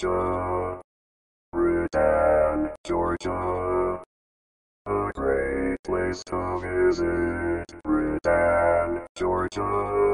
Georgia. Britain, Georgia. A great place to visit. Britain, Georgia.